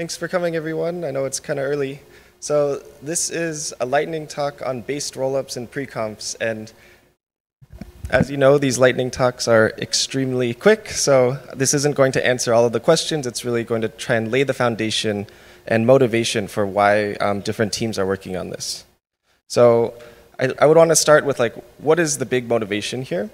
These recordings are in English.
Thanks for coming, everyone. I know it's kind of early. So this is a lightning talk on based rollups and pre-confs, and as you know, these lightning talks are extremely quick, so this isn't going to answer all of the questions. It's really going to try and lay the foundation and motivation for why um, different teams are working on this. So I, I would want to start with like, what is the big motivation here?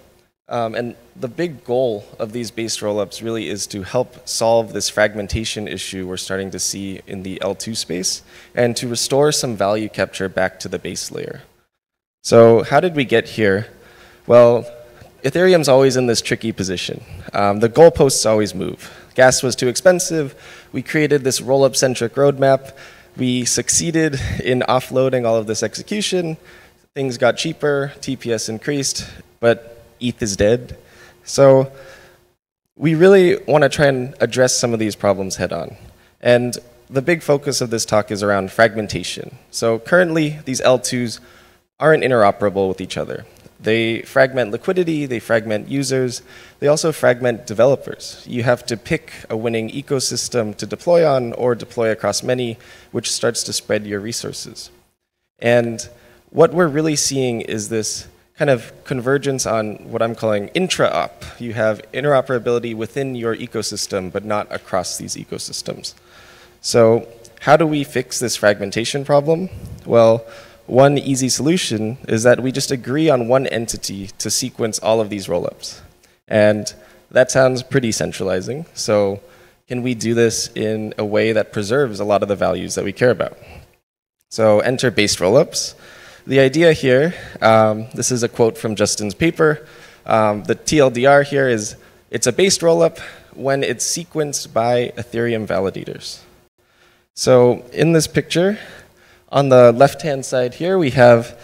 Um, and the big goal of these based rollups really is to help solve this fragmentation issue we're starting to see in the L2 space and to restore some value capture back to the base layer. So how did we get here? Well, Ethereum's always in this tricky position. Um, the goalposts always move. Gas was too expensive. We created this rollup centric roadmap. We succeeded in offloading all of this execution. Things got cheaper, TPS increased, but ETH is dead. So we really want to try and address some of these problems head on. And the big focus of this talk is around fragmentation. So currently, these L2s aren't interoperable with each other. They fragment liquidity, they fragment users, they also fragment developers. You have to pick a winning ecosystem to deploy on or deploy across many, which starts to spread your resources. And what we're really seeing is this kind of convergence on what I'm calling intra-op. You have interoperability within your ecosystem, but not across these ecosystems. So how do we fix this fragmentation problem? Well, one easy solution is that we just agree on one entity to sequence all of these rollups. And that sounds pretty centralizing. So can we do this in a way that preserves a lot of the values that we care about? So enter based rollups. The idea here, um, this is a quote from Justin's paper. Um, the TLDR here is it's a based rollup when it's sequenced by Ethereum validators. So in this picture, on the left-hand side here, we have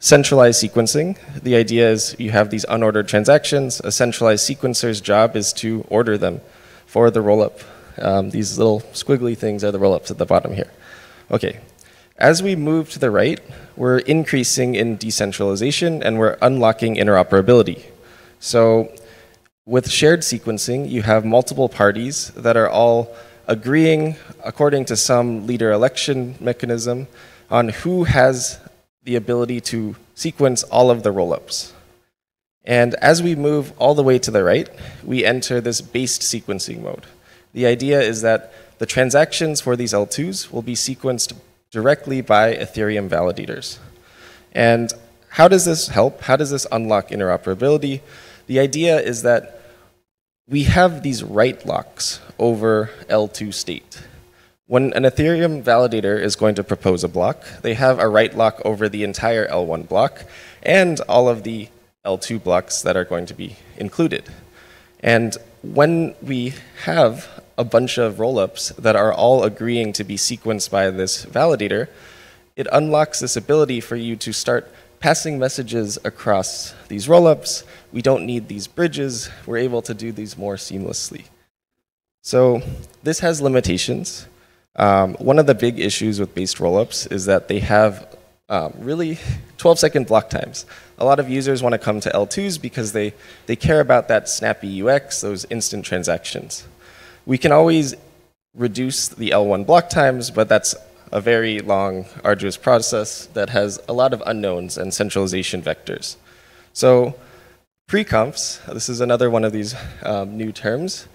centralized sequencing. The idea is you have these unordered transactions. A centralized sequencer's job is to order them for the rollup. Um, these little squiggly things are the rollups at the bottom here. Okay, as we move to the right, we're increasing in decentralization and we're unlocking interoperability. So with shared sequencing, you have multiple parties that are all agreeing according to some leader election mechanism on who has the ability to sequence all of the rollups. And as we move all the way to the right, we enter this based sequencing mode. The idea is that the transactions for these L2s will be sequenced directly by Ethereum validators. And how does this help? How does this unlock interoperability? The idea is that we have these write locks over L2 state. When an Ethereum validator is going to propose a block, they have a write lock over the entire L1 block and all of the L2 blocks that are going to be included. And when we have a bunch of rollups that are all agreeing to be sequenced by this validator, it unlocks this ability for you to start passing messages across these rollups. We don't need these bridges. We're able to do these more seamlessly. So this has limitations. Um, one of the big issues with based rollups is that they have um, really 12 second block times. A lot of users want to come to L2s because they, they care about that snappy UX, those instant transactions. We can always reduce the L1 block times, but that's a very long, arduous process that has a lot of unknowns and centralization vectors. So pre-confs, this is another one of these um, new terms.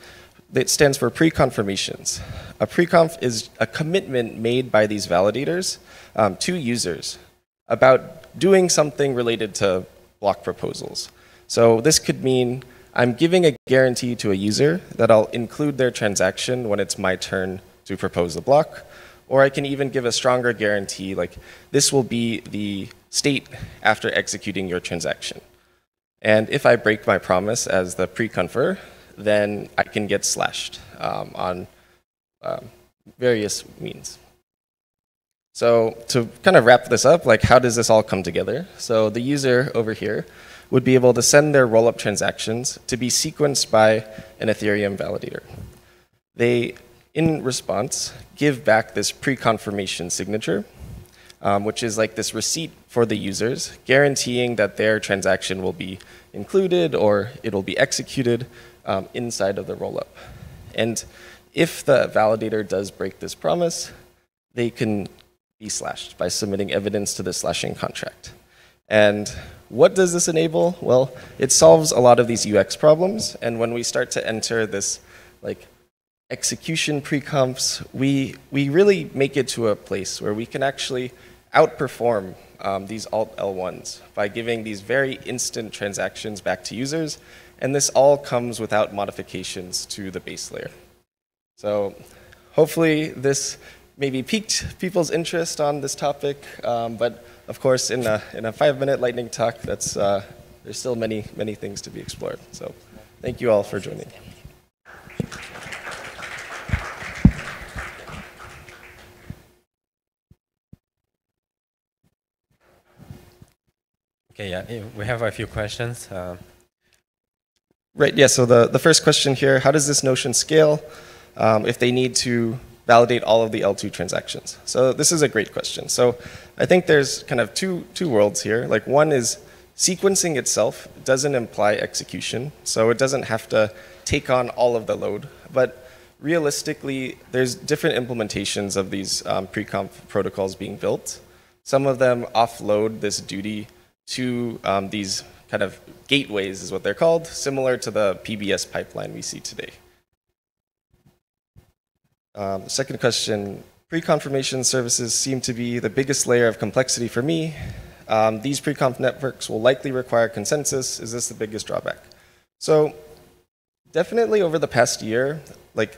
It stands for pre-confirmations. A pre-conf is a commitment made by these validators um, to users about doing something related to block proposals. So this could mean I'm giving a guarantee to a user that I'll include their transaction when it's my turn to propose the block. Or I can even give a stronger guarantee, like this will be the state after executing your transaction. And if I break my promise as the pre-confer, then I can get slashed um, on um, various means. So to kind of wrap this up, like how does this all come together? So the user over here would be able to send their rollup transactions to be sequenced by an Ethereum validator. They, in response, give back this pre-confirmation signature, um, which is like this receipt for the users, guaranteeing that their transaction will be included or it will be executed um, inside of the rollup. And if the validator does break this promise, they can be slashed by submitting evidence to the slashing contract. And what does this enable? Well, it solves a lot of these UX problems. And when we start to enter this like execution pre-confs, we, we really make it to a place where we can actually outperform um, these alt L1s by giving these very instant transactions back to users. And this all comes without modifications to the base layer. So hopefully this maybe piqued people's interest on this topic. Um, but of course, in a, in a five-minute lightning talk, that's, uh, there's still many, many things to be explored. So thank you all for joining. Okay, yeah, we have a few questions. Uh, Right, yeah, so the, the first question here, how does this notion scale um, if they need to validate all of the L2 transactions? So this is a great question. So I think there's kind of two, two worlds here. Like one is sequencing itself doesn't imply execution, so it doesn't have to take on all of the load. But realistically, there's different implementations of these um, pre-conf protocols being built. Some of them offload this duty to um, these kind of gateways is what they're called, similar to the PBS pipeline we see today. Um, second question, pre-confirmation services seem to be the biggest layer of complexity for me. Um, these pre-conf networks will likely require consensus. Is this the biggest drawback? So definitely over the past year, like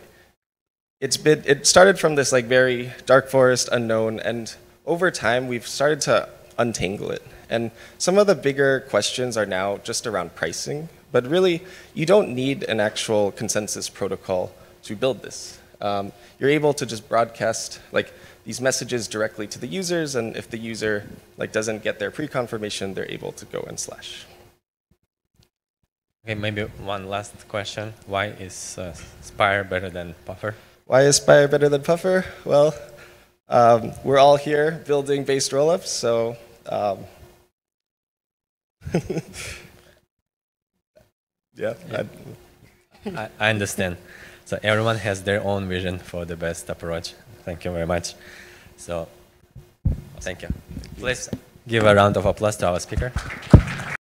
it's been, it started from this like very dark forest unknown and over time we've started to untangle it. And some of the bigger questions are now just around pricing, but really you don't need an actual consensus protocol to build this. Um, you're able to just broadcast like these messages directly to the users, and if the user like doesn't get their pre-confirmation, they're able to go and slash. okay, maybe one last question. Why is uh, Spire better than Puffer? Why is Spire better than Puffer? Well, um, we're all here building based rollups, so um, yeah. Yeah. I, I understand. So everyone has their own vision for the best approach. Thank you very much. So, thank you. Please give a round of applause to our speaker.